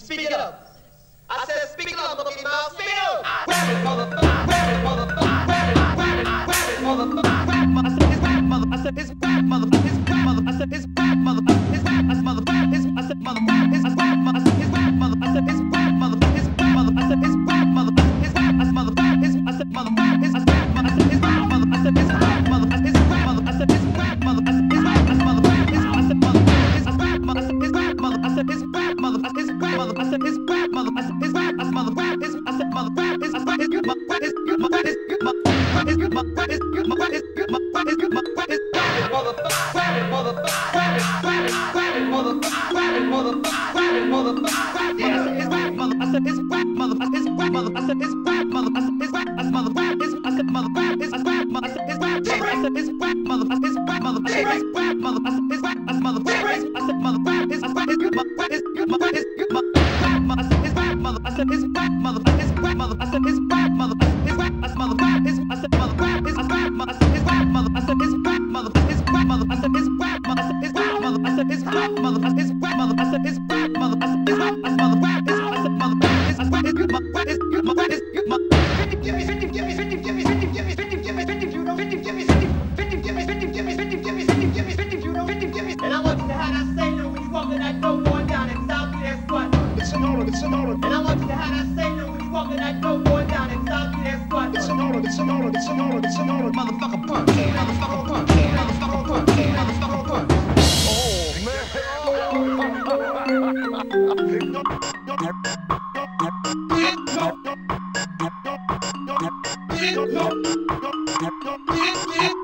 Speak it up. I said, speak it up, monkey Mouse. Speak it up. Rabbit, motherfucker. Rabbit, motherfucker. Rabbit, rabbit, rabbit, motherfucker. Rabbit, motherfucker. I said, his rap, motherfucker. I said, his rap, motherfucker. His rap, motherfucker. I said, his rap, motherfucker. is Mother. I said it's rap. Mother. I said mother. It's good, mother. Give me, give me, give me, give me, give me, give me, give me, give me, give me, give you know, give me, give me, give me, give me, give me, give me, give me, give me, give me, give me, give me, give me. In Southgate Squad. It's an order, it's an order, And I want you to have that same note when you walk in that door going down in Southgate Squad. it's an order, it's an order, it's an order, it's an order. Motherfucker punk. Motherfucker punk. Motherfucker punk. Motherfucker Thank you.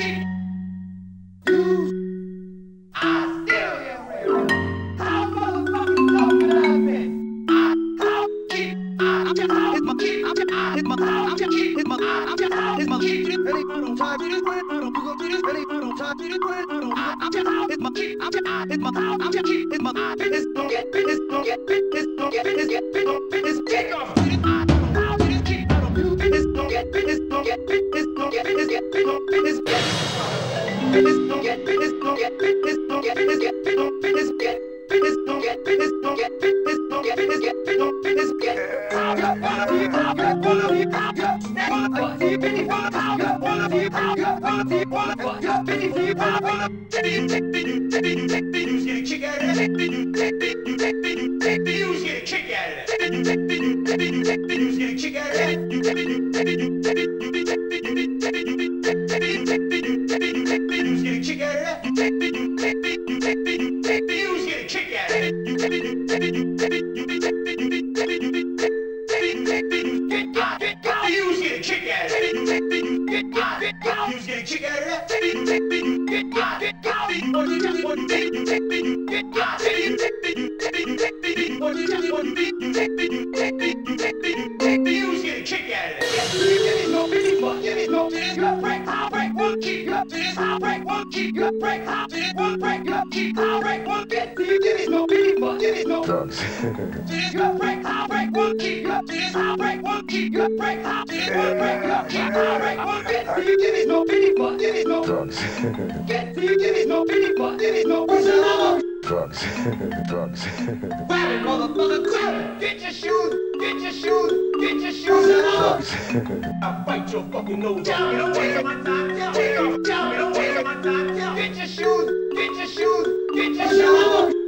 time did I don't I I'm I'm just out it's I fitness don't get fitness don't get fitness don't get fitness get don't fitness it I don't how it I don't do fitness don't get fitness don't get fitness don't get fitness get don't fitness get fitness don't get fitness don't get fitness don't get fitness get don't kick out of it. get a kick out of that. this, I'll keep break. I'll break, keep. I'll get to you. No no drugs. this, break. I'll keep. This, break keep break. I'll break, keep. I'll get to you. No no drugs. get to you. No drugs. Drugs, drugs. Grab it, motherfucker. Get your shoes, get your shoes, get your shoes and I'll your fucking nose. My time. Take off get your shoes, get your shoes, get your shoes.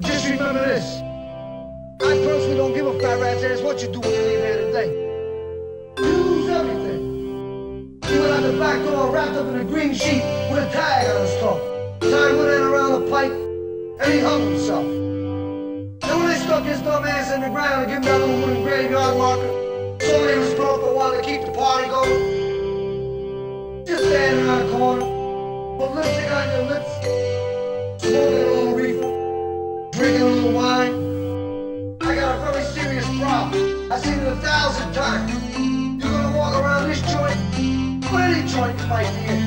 Just remember this. I personally don't give a fat rat's ass what you do when you leave here today. You everything. He went out the back door wrapped up in a green sheet with a tag on his toe. Tied one end around the pipe, and he hung himself. And when they stuck his dumb ass in the ground and gave him that little wooden graveyard marker, somebody was broke but wanted to keep the party going. Just standing around the corner, put lipstick on your lips, smoking a little reefer drinking a little wine. I got a very serious problem. I've seen it a thousand times. You're gonna walk around this joint, or any joint you might be.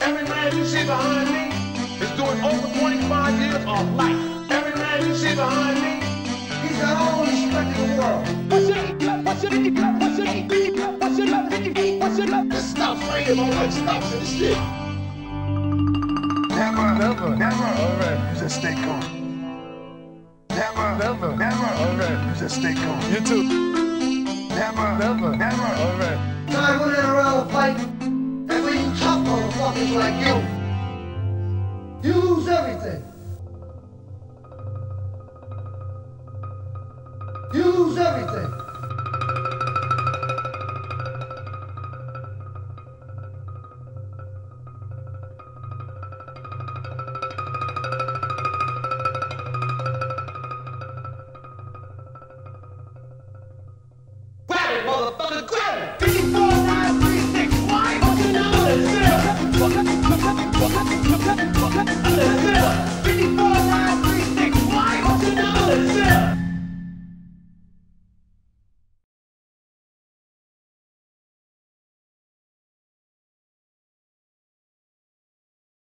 Every man you see behind me is doing over 25 years of life. Every man you see behind me, he's got all the respect in the world. what's it? What's it? What's it? What's it? What's it? This stuff right here, all that stuff and shit. Never, never, never. All right. Just stay calm. Never, never, never. All right. Just stay calm. You too. Never, never, never. All right. Tie one end around the pipe, and when you tough motherfuckers like you, you lose everything.